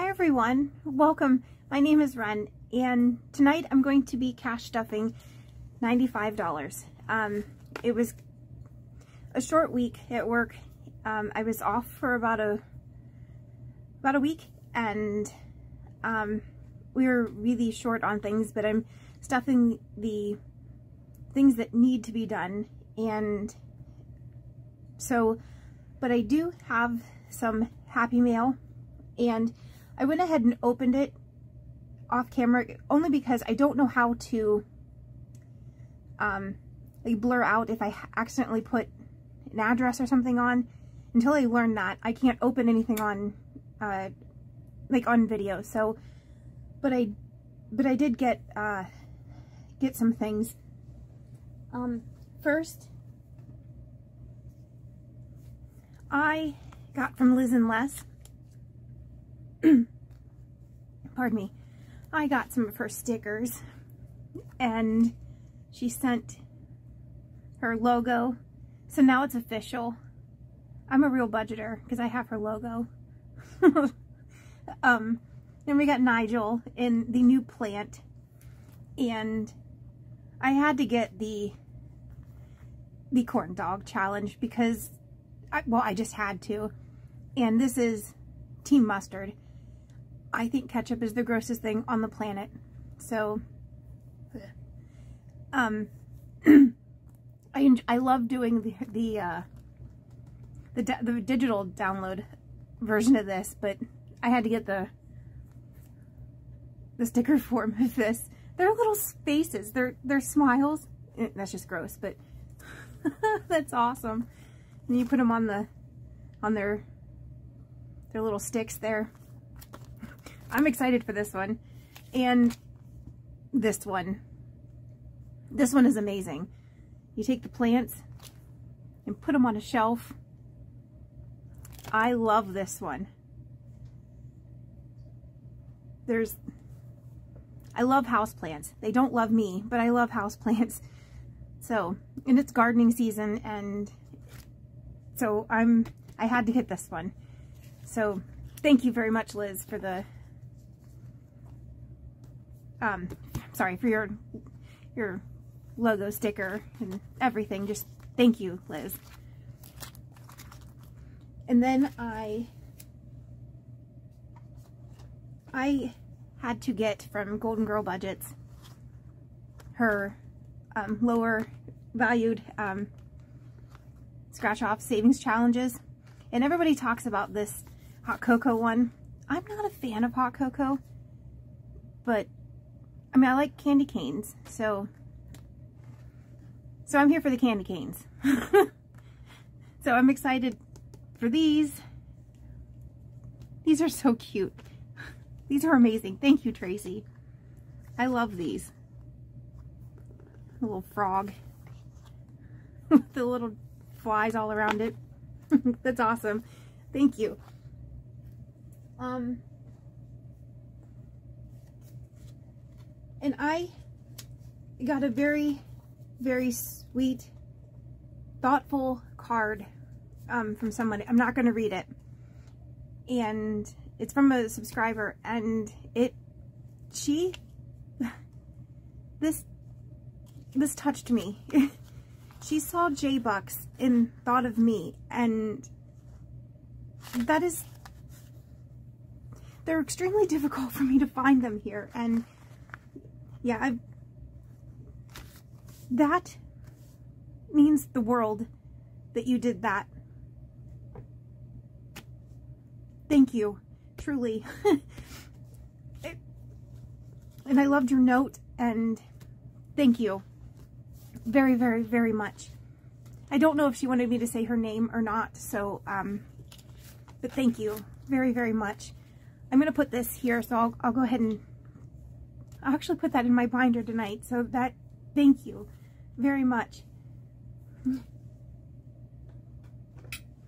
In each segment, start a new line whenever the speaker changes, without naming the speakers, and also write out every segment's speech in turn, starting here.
Hi everyone, welcome. My name is Wren and tonight I'm going to be cash stuffing $95. Um, it was a short week at work. Um, I was off for about a about a week and um, we were really short on things but I'm stuffing the things that need to be done and so but I do have some happy mail and I went ahead and opened it off camera only because I don't know how to um, like blur out if I accidentally put an address or something on. Until I learn that, I can't open anything on uh, like on video. So, but I, but I did get uh, get some things. Um, first, I got from Liz and Less pardon me, I got some of her stickers and she sent her logo. So now it's official. I'm a real budgeter because I have her logo. um, and we got Nigel in the new plant and I had to get the the corn dog challenge because I, well I just had to and this is team mustard I think ketchup is the grossest thing on the planet. So, um, I I love doing the the uh, the the digital download version of this, but I had to get the the sticker form of this. They're little spaces. They're they're smiles. Eh, that's just gross, but that's awesome. And you put them on the on their their little sticks there. I'm excited for this one. And this one. This one is amazing. You take the plants and put them on a shelf. I love this one. There's, I love houseplants. They don't love me, but I love houseplants. So, and it's gardening season and so I'm, I had to get this one. So thank you very much, Liz, for the um, sorry, for your, your logo sticker and everything. Just thank you, Liz. And then I, I had to get from Golden Girl Budgets her um, lower valued um, scratch off savings challenges. And everybody talks about this hot cocoa one. I'm not a fan of hot cocoa, but I mean, I like candy canes, so, so I'm here for the candy canes. so I'm excited for these. These are so cute. These are amazing. Thank you, Tracy. I love these. A little frog with the little flies all around it. That's awesome. Thank you. Um, And I got a very, very sweet, thoughtful card um, from somebody. I'm not going to read it. And it's from a subscriber. And it, she, this, this touched me. she saw J-Bucks and thought of me. And that is, they're extremely difficult for me to find them here. And yeah, I've, that means the world that you did that. Thank you, truly. it, and I loved your note and thank you very, very, very much. I don't know if she wanted me to say her name or not, so, um, but thank you very, very much. I'm going to put this here, so I'll, I'll go ahead and I'll actually put that in my binder tonight. So that, thank you very much.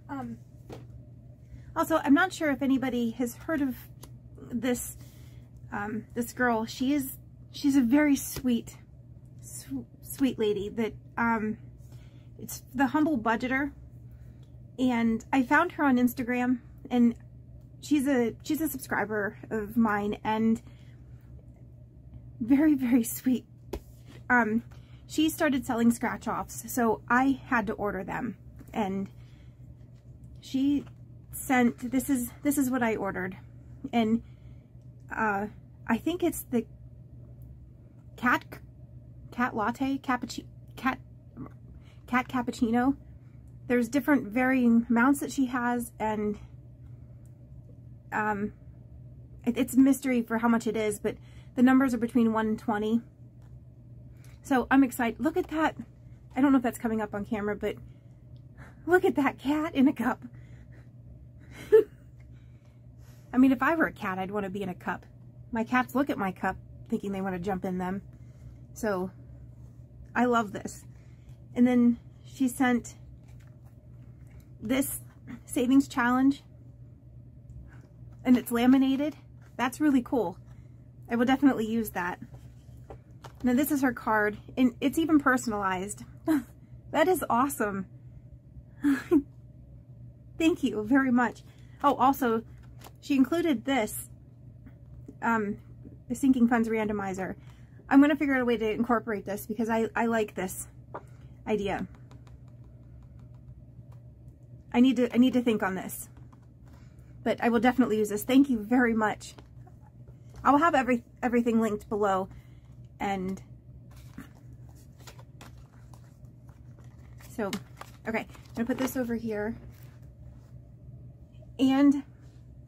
Um, also, I'm not sure if anybody has heard of this, um, this girl. She is, she's a very sweet, su sweet lady that, um, it's the Humble Budgeter. And I found her on Instagram and she's a she's a subscriber of mine and very very sweet. Um, she started selling scratch offs, so I had to order them, and she sent this is this is what I ordered, and uh, I think it's the cat cat latte cappuccino cat cat cappuccino. There's different varying amounts that she has, and um, it, it's mystery for how much it is, but the numbers are between 1 and 20. So I'm excited. Look at that. I don't know if that's coming up on camera, but look at that cat in a cup. I mean, if I were a cat, I'd want to be in a cup. My cats look at my cup thinking they want to jump in them. So I love this. And then she sent this savings challenge and it's laminated. That's really cool. I will definitely use that. Now this is her card and it's even personalized. that is awesome. Thank you very much. Oh, also, she included this, um, the Sinking Funds Randomizer. I'm going to figure out a way to incorporate this because I, I like this idea. I need to I need to think on this. But I will definitely use this. Thank you very much. I will have every everything linked below and so okay I'm gonna put this over here. And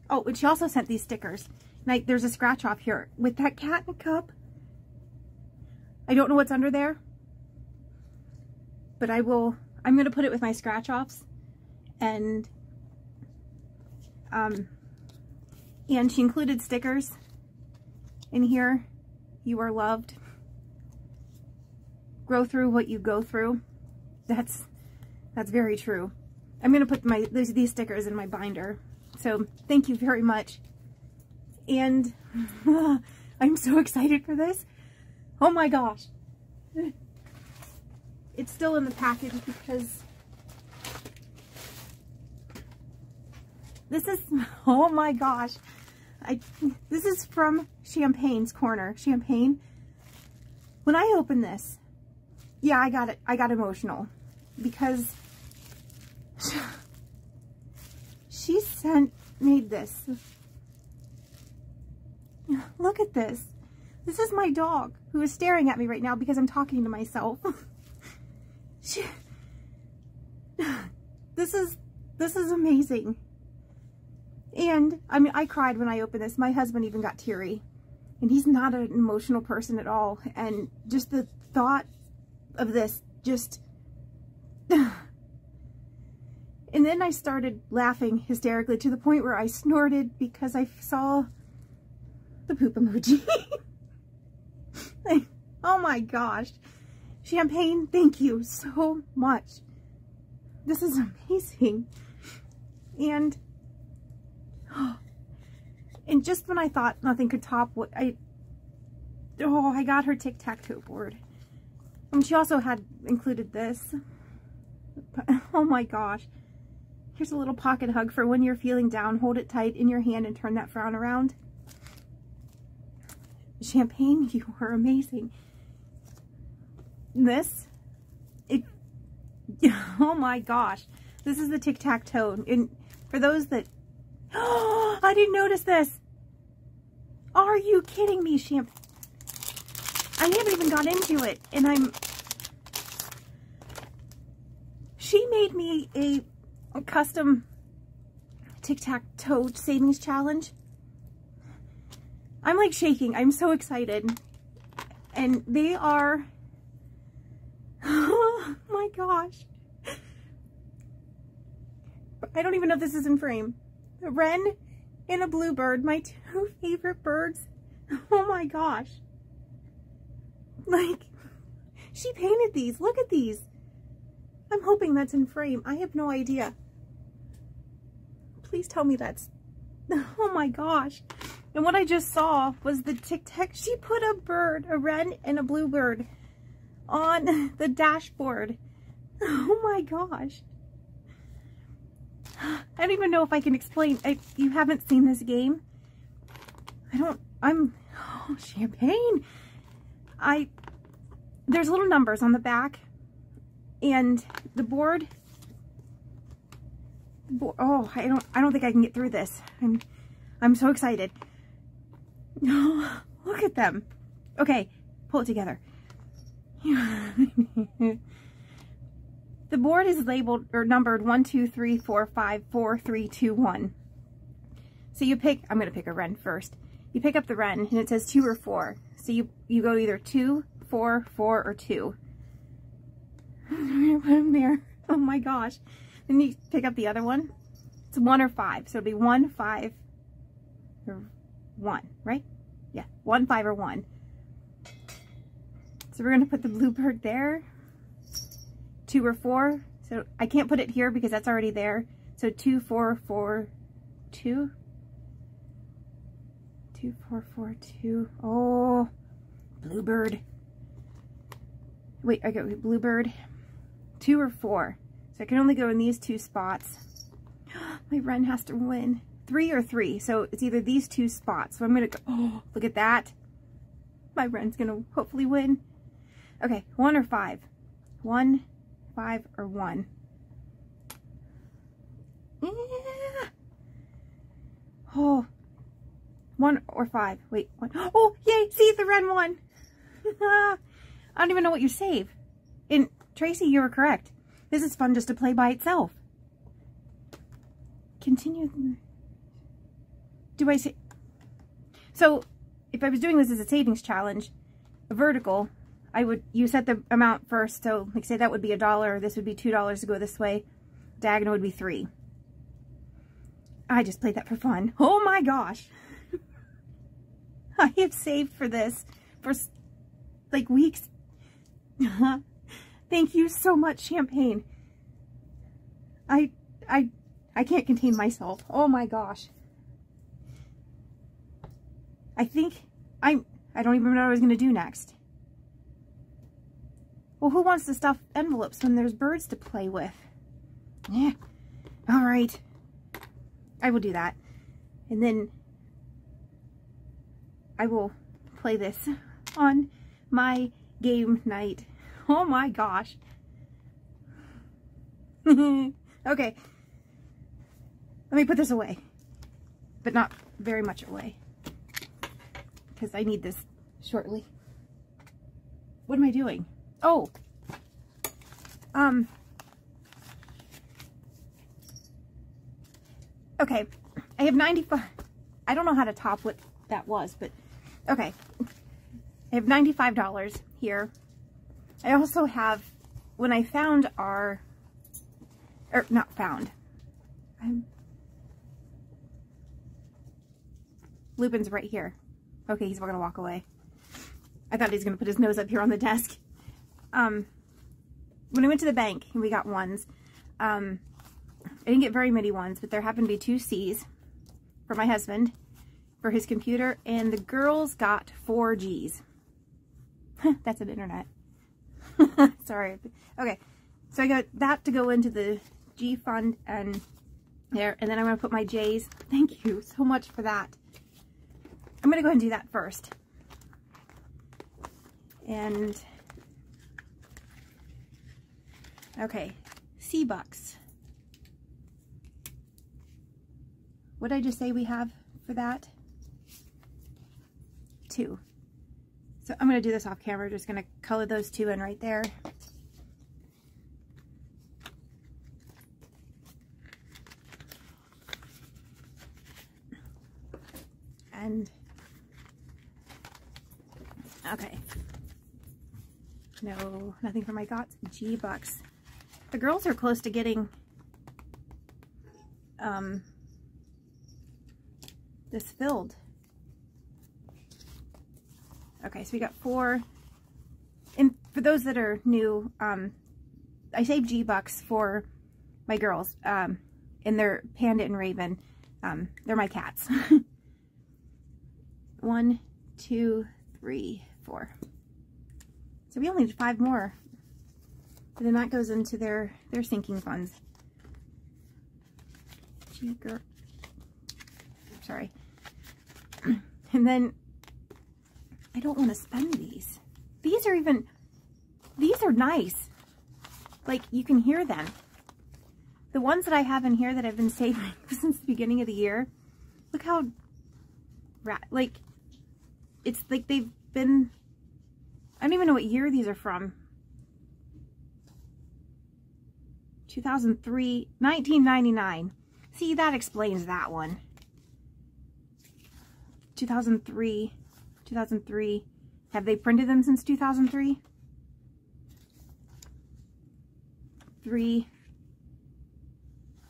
oh and she also sent these stickers. Like there's a scratch off here. With that cat and cup I don't know what's under there but I will I'm gonna put it with my scratch offs and um, and she included stickers in here. You are loved. Grow through what you go through. That's that's very true. I'm gonna put my these, these stickers in my binder. So thank you very much. And uh, I'm so excited for this. Oh my gosh. It's still in the package because This is, oh my gosh. I, this is from Champagne's Corner. Champagne. When I opened this, yeah, I got it. I got emotional because she sent, made this. Look at this. This is my dog who is staring at me right now because I'm talking to myself. she, this is, this is amazing. And I mean, I cried when I opened this. My husband even got teary. And he's not an emotional person at all. And just the thought of this just... and then I started laughing hysterically to the point where I snorted because I saw the poop emoji. oh my gosh. Champagne, thank you so much. This is amazing. And and just when I thought nothing could top what I, oh, I got her tic-tac-toe board. And she also had included this. Oh my gosh. Here's a little pocket hug for when you're feeling down. Hold it tight in your hand and turn that frown around. Champagne, you are amazing. This, it, oh my gosh. This is the tic-tac-toe. And for those that Oh, I didn't notice this. Are you kidding me, Champ? I haven't even got into it, and I'm... She made me a, a custom tic-tac-toe savings challenge. I'm like shaking. I'm so excited. And they are... Oh my gosh. I don't even know if this is in frame. A wren and a bluebird, my two favorite birds. Oh my gosh. Like, she painted these. Look at these. I'm hoping that's in frame. I have no idea. Please tell me that's... Oh my gosh. And what I just saw was the tic-tac. She put a bird, a wren and a bluebird on the dashboard. Oh my gosh. I don't even know if I can explain. I, you haven't seen this game. I don't, I'm, oh, champagne. I, there's little numbers on the back and the board, oh, I don't, I don't think I can get through this. I'm, I'm so excited. Oh, look at them. Okay, pull it together. the board is labeled or numbered one, two, three, four, five, four, three, two, one. So you pick, I'm going to pick a wren first. You pick up the wren and it says two or four. So you, you go either two, four, four, or two. I'm put them there. Oh my gosh. Then you pick up the other one. It's one or five. So it'll be one, five, or one, right? Yeah, one, five, or one. So we're going to put the bluebird there. Two or four. So I can't put it here because that's already there. So two, four, four, two. Two, four, four, two. Oh, bluebird. Wait, I got bluebird. Two or four. So I can only go in these two spots. My wren has to win. Three or three. So it's either these two spots. So I'm going to go. Oh, look at that. My wren's going to hopefully win. Okay, one or five. One, five, or one. Yeah. Oh, one or five. Wait, one. Oh, yay, see the red one. I don't even know what you save. And Tracy, you were correct. This is fun just to play by itself. Continue. Do I say? So, if I was doing this as a savings challenge, a vertical, I would, you set the amount first. So like say that would be a dollar. This would be $2 to go this way. Diagonal would be three. I just played that for fun. Oh my gosh. I have saved for this for like weeks. Thank you so much, Champagne. I, I, I can't contain myself. Oh my gosh. I think I'm, I don't even know what I was going to do next. Well, who wants to stuff envelopes when there's birds to play with? Yeah. All right. I will do that. And then I will play this on my game night. Oh my gosh. okay. Let me put this away. But not very much away. Because I need this shortly. What am I doing? Oh, um, okay, I have 95, I don't know how to top what that was, but okay, I have $95 here. I also have, when I found our, or not found, I'm, Lupin's right here. Okay, he's going to walk away. I thought he was going to put his nose up here on the desk. Um, when I went to the bank and we got ones, um, I didn't get very many ones, but there happened to be two C's for my husband for his computer, and the girls got four G's. That's an internet. Sorry. Okay, so I got that to go into the G fund and there, and then I'm going to put my J's. Thank you so much for that. I'm going to go ahead and do that first. And Okay, C-Bucks. What did I just say we have for that? Two. So I'm going to do this off camera. Just going to color those two in right there. And, okay. No, nothing for my GOTS. G-Bucks. The girls are close to getting um, this filled. Okay, so we got four. And for those that are new, um, I saved G-Bucks for my girls. Um, and they're Panda and Raven. Um, they're my cats. One, two, three, four. So we only need five more and then that goes into their, their sinking funds. Sorry. And then I don't want to spend these. These are even, these are nice. Like you can hear them. The ones that I have in here that I've been saving since the beginning of the year, look how, like, it's like they've been, I don't even know what year these are from. 2003, 1999. See, that explains that one. 2003, 2003. Have they printed them since 2003? Three.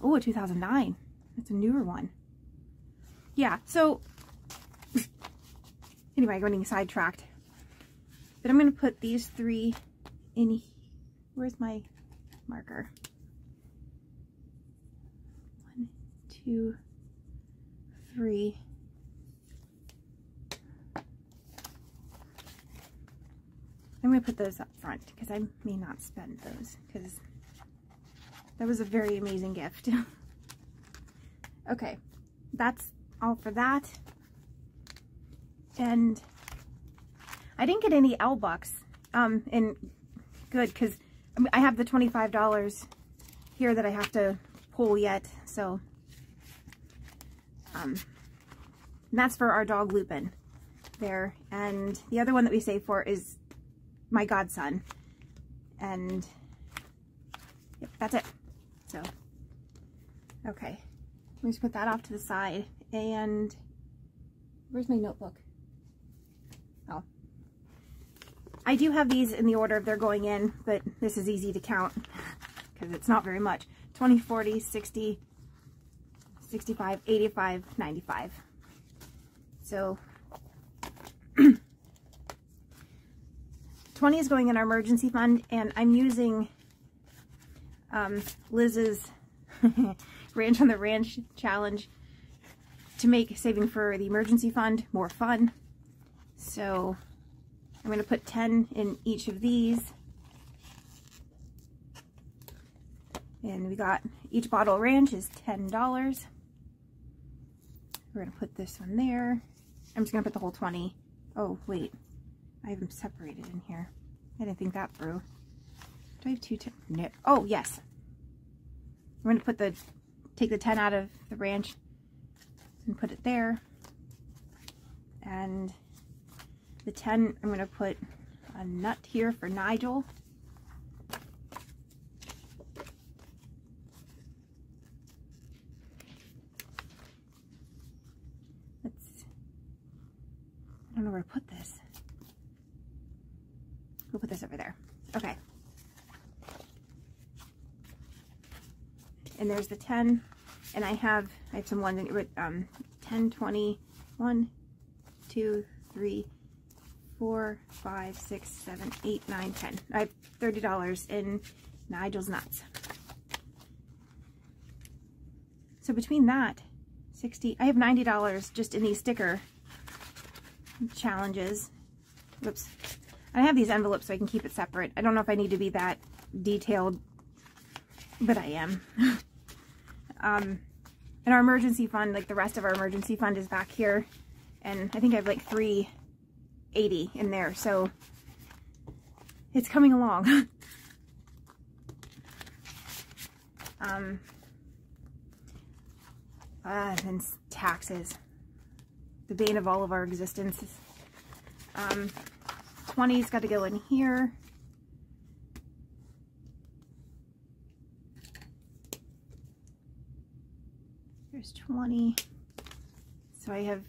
Oh, 2009. That's a newer one. Yeah, so anyway, I'm getting sidetracked. But I'm going to put these three in. here. Where's my marker? One, two, three. I'm going to put those up front because I may not spend those because that was a very amazing gift. okay, that's all for that. And I didn't get any L bucks. Um, and good because I have the $25 here that I have to pull yet. So, um, that's for our dog Lupin there. And the other one that we save for is my godson. And yep, that's it. So, okay. Let me just put that off to the side. And where's my notebook? Oh. I do have these in the order of they're going in, but this is easy to count because it's not very much. 20, 40, 60, 65, 85, 95. So 20 is going in our emergency fund, and I'm using um, Liz's Ranch on the Ranch challenge to make saving for the emergency fund more fun. So I'm going to put 10 in each of these. And we got each bottle of ranch is $10. We're going to put this one there. I'm just going to put the whole 20. Oh, wait. I have them separated in here. I didn't think that through. Do I have two? No. Oh, yes. I'm going to put the, take the 10 out of the branch and put it there. And the 10, I'm going to put a nut here for Nigel. Let's, I don't know where to put this. We'll put this over there. Okay. And there's the 10. And I have, I have some ones in um, 10, 20, 1, 2, 3, 4, 5, 6, 7, 8, 9, 10. I have $30 in Nigel's Nuts. So between that, 60, I have $90 just in these sticker challenges. Whoops. I have these envelopes so I can keep it separate. I don't know if I need to be that detailed, but I am. um, and our emergency fund, like the rest of our emergency fund is back here. And I think I have like 380 in there. So it's coming along. um, uh, and taxes. The bane of all of our existence. Um, 20's got to go in here. There's 20. So I have,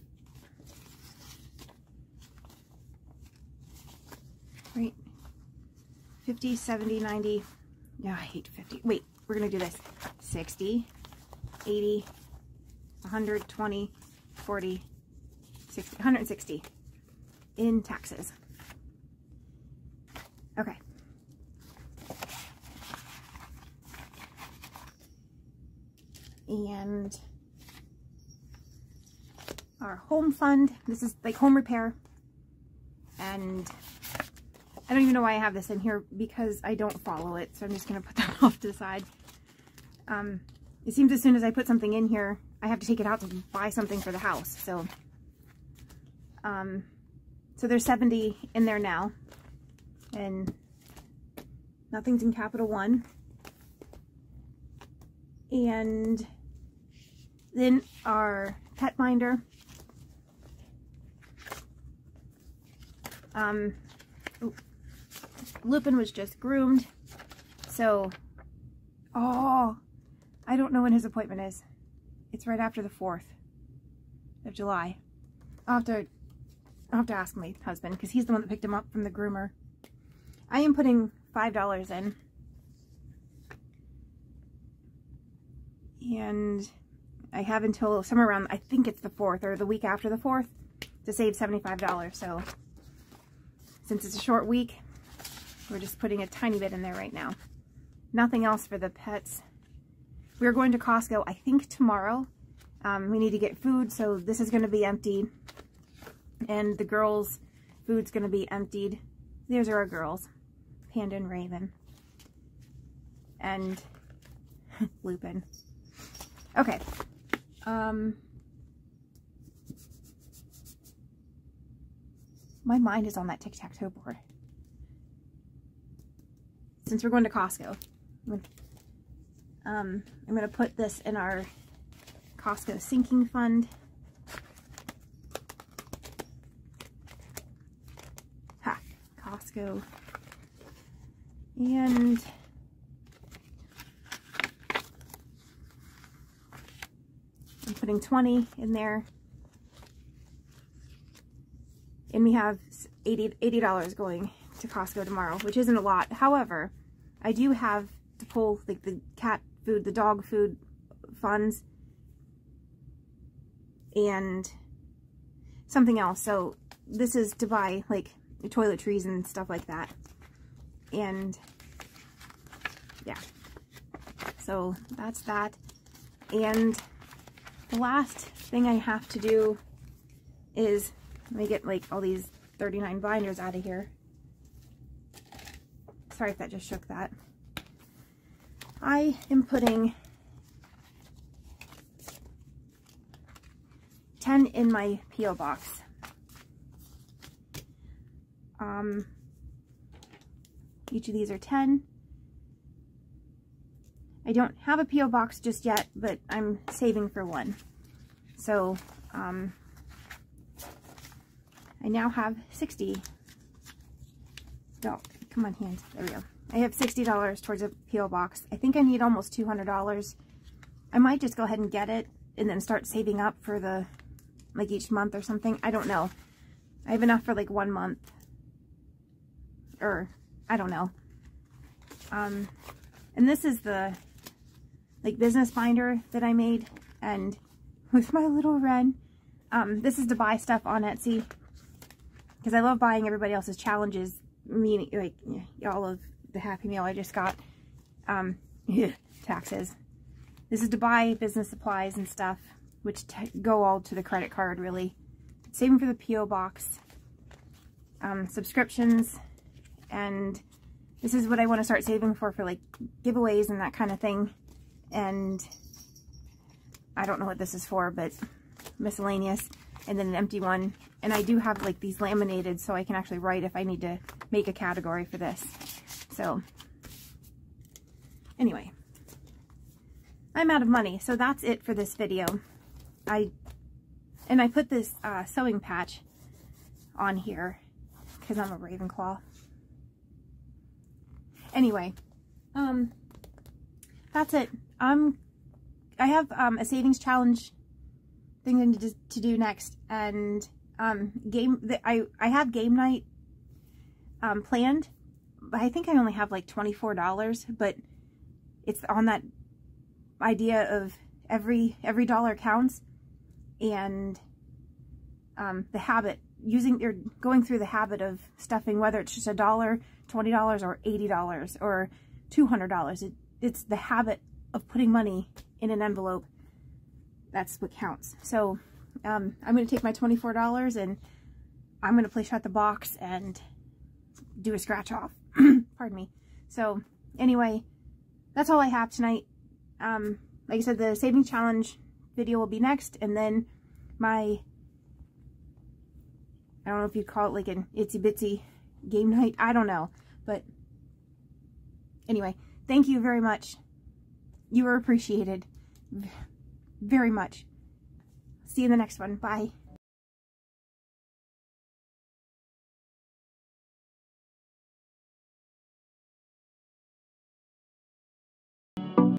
right, 50, 70, 90. Yeah, I hate 50. Wait, we're going to do this. 60, 80, 120, 40, 60, 160 in taxes. Okay. And our home fund, this is like home repair. And I don't even know why I have this in here because I don't follow it. So I'm just going to put that off to the side. Um, it seems as soon as I put something in here, I have to take it out to buy something for the house. So, um, so there's 70 in there now. And nothing's in Capital One. And then our pet minder. Um, Lupin was just groomed. So, oh, I don't know when his appointment is. It's right after the 4th of July. I'll have to, I'll have to ask my husband because he's the one that picked him up from the groomer. I am putting $5 in. And I have until somewhere around, I think it's the 4th or the week after the 4th to save $75. So since it's a short week, we're just putting a tiny bit in there right now. Nothing else for the pets. We're going to Costco, I think tomorrow. Um, we need to get food, so this is going to be empty. And the girls' food's going to be emptied. These are our girls. Panda and Raven. And Lupin. Okay. Um, my mind is on that tic-tac-toe board. Since we're going to Costco, um, I'm going to put this in our Costco sinking fund. Costco. And I'm putting 20 in there. And we have 80 $80 going to Costco tomorrow, which isn't a lot. However, I do have to pull like the cat food, the dog food funds, and something else. So this is to buy like toiletries and stuff like that. And yeah, so that's that. And the last thing I have to do is let me get like all these 39 binders out of here. Sorry if that just shook that. I am putting 10 in my P.O. box. Um, each of these are 10. I don't have a P.O. box just yet, but I'm saving for one. So, um, I now have 60. No, come on, hands. There we go. I have $60 towards a P.O. box. I think I need almost $200. I might just go ahead and get it and then start saving up for the, like each month or something. I don't know. I have enough for like one month. Or, I don't know. Um, and this is the, like, business binder that I made. And with my little Ren, um, this is to buy stuff on Etsy. Because I love buying everybody else's challenges, meaning, like, all of the Happy Mail I just got. Um, taxes. This is to buy business supplies and stuff, which go all to the credit card, really. Saving for the P.O. box. Um, subscriptions. And this is what I want to start saving for, for like giveaways and that kind of thing. And I don't know what this is for, but miscellaneous. And then an empty one. And I do have like these laminated so I can actually write if I need to make a category for this. So anyway, I'm out of money. So that's it for this video. I And I put this uh, sewing patch on here because I'm a Ravenclaw. Anyway, um, that's it. I'm, I have um, a savings challenge thing I need to, to do next, and um, game. I I have game night um, planned, but I think I only have like $24, but it's on that idea of every every dollar counts and um, the habit using you're going through the habit of stuffing whether it's just a dollar twenty dollars or eighty dollars or two hundred dollars it, it's the habit of putting money in an envelope that's what counts so um, I'm gonna take my $24 and I'm gonna place out the box and do a scratch off pardon me. So anyway, that's all I have tonight. Um, like I said, the saving challenge video will be next, and then my, I don't know if you'd call it like an itsy bitsy game night. I don't know. But anyway, thank you very much. You are appreciated very much. See you in the next one. Bye.